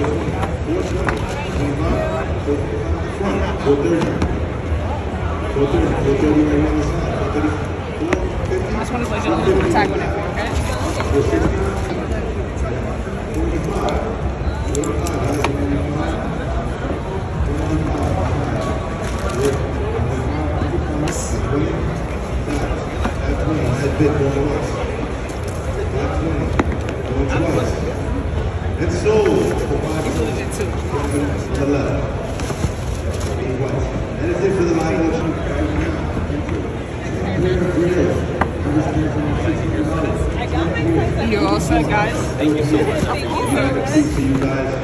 To let you know the tag whenever, okay? And so, legit the left. That is it for the live motion. You're all set, guys. See you guys. Thank you. Yeah.